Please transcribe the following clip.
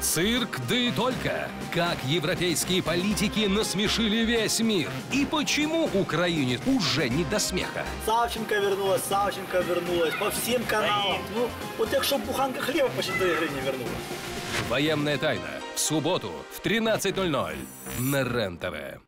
Цирк, да и только. Как европейские политики насмешили весь мир. И почему Украине уже не до смеха. Савченко вернулась, Савченко вернулась, по всем каналам. Ну, от якби буханка хліба по три гривні вернулась. Военная тайна. В субботу в 13.00 на РЕН-ТВ.